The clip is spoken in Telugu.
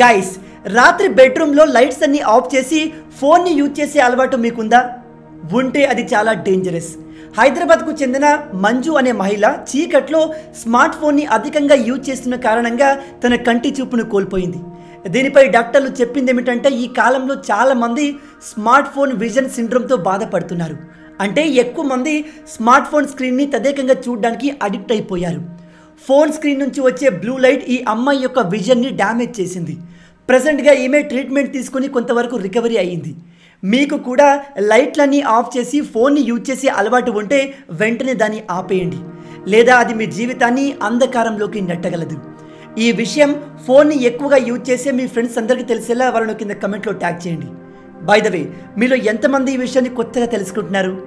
గైస్ రాత్రి బెడ్రూమ్లో లైట్స్ అన్ని ఆఫ్ చేసి ఫోన్ని యూజ్ చేసే అలవాటు మీకుందా? ఉంటే అది చాలా డేంజరస్ హైదరాబాద్కు చెందిన మంజు అనే మహిళ చీకట్లో స్మార్ట్ ఫోన్ని అధికంగా యూజ్ చేస్తున్న కారణంగా తన కంటి చూపును కోల్పోయింది. దీనిపై డాక్టర్లు చెప్పింది ఏమిటంటే ఈ కాలంలో చాలామంది స్మార్ట్ ఫోన్ విజన్ సిండ్రోమ్తో బాధపడుతున్నారు. అంటే ఎక్కువ మంది స్మార్ట్ ఫోన్ స్క్రీన్ని తదేకంగా చూడడానికి అడిక్ట్ అయిపోయారు. ఫోన్ స్క్రీన్ నుంచి వచ్చే బ్లూ లైట్ ఈ అమ్మాయి యొక్క విజన్ని డ్యామేజ్ చేసింది. ప్రజెంట్గా ఈమె ట్రీట్మెంట్ తీసుకుని కొంతవరకు రికవరీ అయ్యింది. మీకు కూడా లైట్లన్నీ ఆఫ్ చేసి ఫోన్ని యూజ్ చేసే అలవాటు ఉంటే వెంటనే దాన్ని ఆపేయండి. లేదా అది మీ జీవితాన్ని అంధకారంలోకి నెట్టగలదు. ఈ విషయం ఫోన్ని ఎక్కువగా యూజ్ చేసే మీ ఫ్రెండ్స్ అందరికీ తెలిసేలా వాళ్ళను కింద కమెంట్లో ట్యాగ్ చేయండి. బై ద వే మీలో ఎంతమంది ఈ విషయాన్ని కొత్తగా తెలుసుకుంటున్నారు?